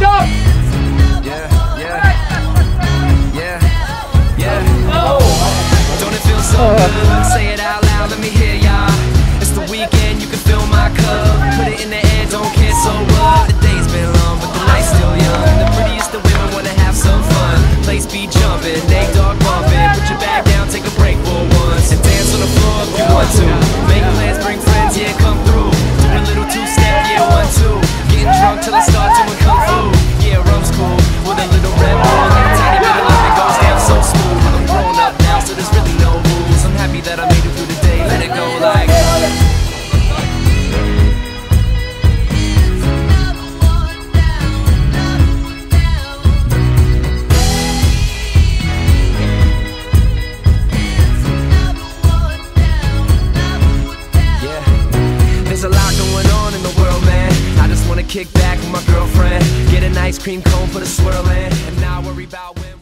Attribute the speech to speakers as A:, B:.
A: Yeah, yeah, yeah, yeah. Oh. Don't it feel so good? Say it out loud, let me hear ya. It's the weekend, you can fill my cup. Put it in the air, don't care so what. The day's been long, but the night's still young. The prettiest of women wanna have some fun. Place be jumping, they dog bumping. Put your back down, take a break for once, and dance on the floor if you want to. Make plans, bring friends, yeah, come through. Do a little two-step, yeah, one two. Getting drunk till I start. Kick back with my girlfriend Get an ice cream cone, for the swirling. And not worry about when